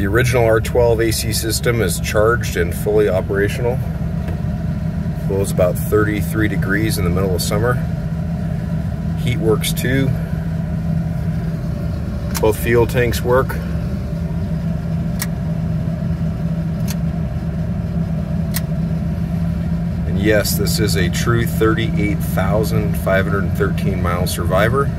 The original R12 AC system is charged and fully operational. Blows about 33 degrees in the middle of summer. Heat works too. Both fuel tanks work. And yes, this is a true 38,513 mile survivor.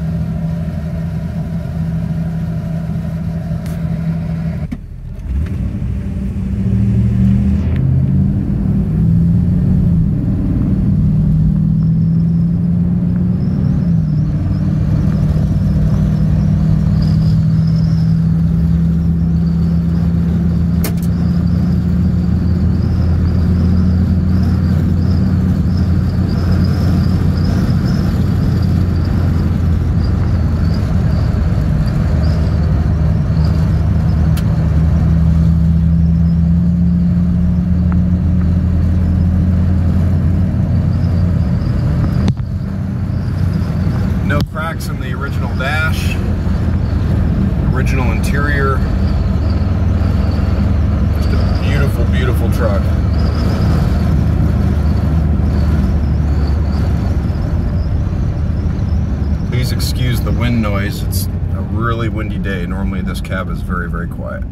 No cracks in the original dash. Original interior. Just a beautiful, beautiful truck. Please excuse the wind noise. It's a really windy day. Normally this cab is very, very quiet.